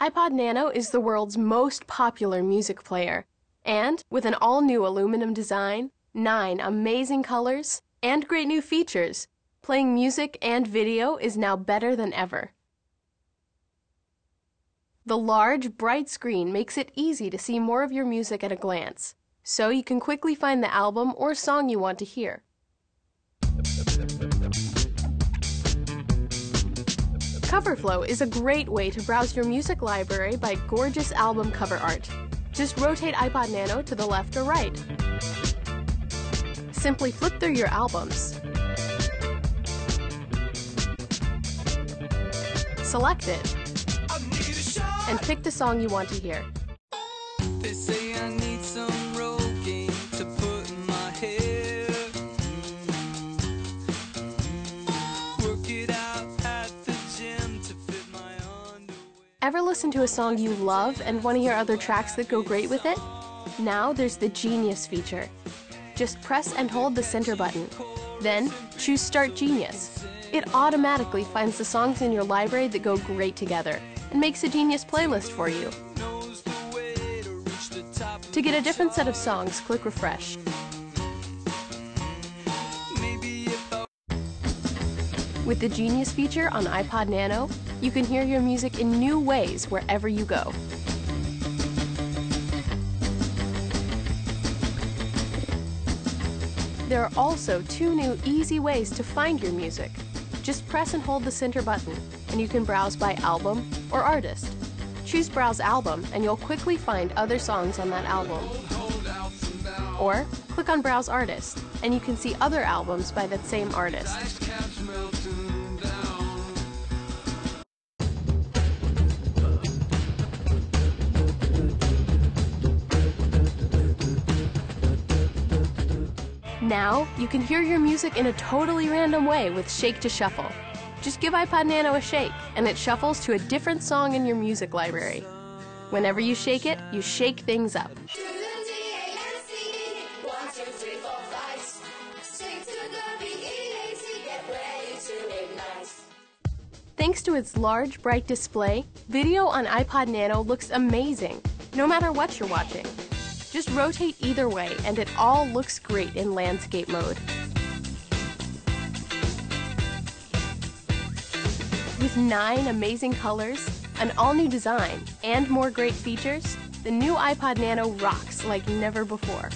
iPod Nano is the world's most popular music player. And with an all new aluminum design, nine amazing colors, and great new features, playing music and video is now better than ever. The large, bright screen makes it easy to see more of your music at a glance, so you can quickly find the album or song you want to hear. CoverFlow is a great way to browse your music library by gorgeous album cover art. Just rotate iPod Nano to the left or right. Simply flip through your albums. Select it and pick the song you want to hear. Ever listen to a song you love and want to hear other tracks that go great with it? Now there's the Genius feature. Just press and hold the center button. Then choose Start Genius. It automatically finds the songs in your library that go great together and makes a Genius playlist for you. To get a different set of songs, click Refresh. With the Genius feature on iPod Nano, you can hear your music in new ways wherever you go. There are also two new easy ways to find your music. Just press and hold the center button, and you can browse by album or artist. Choose Browse Album, and you'll quickly find other songs on that album. Or click on Browse Artist, and you can see other albums by that same artist. Now, you can hear your music in a totally random way with Shake to Shuffle. Just give iPod Nano a shake, and it shuffles to a different song in your music library. Whenever you shake it, you shake things up. Thanks to its large, bright display, video on iPod Nano looks amazing, no matter what you're watching. Just rotate either way and it all looks great in landscape mode. With nine amazing colors, an all-new design, and more great features, the new iPod Nano rocks like never before.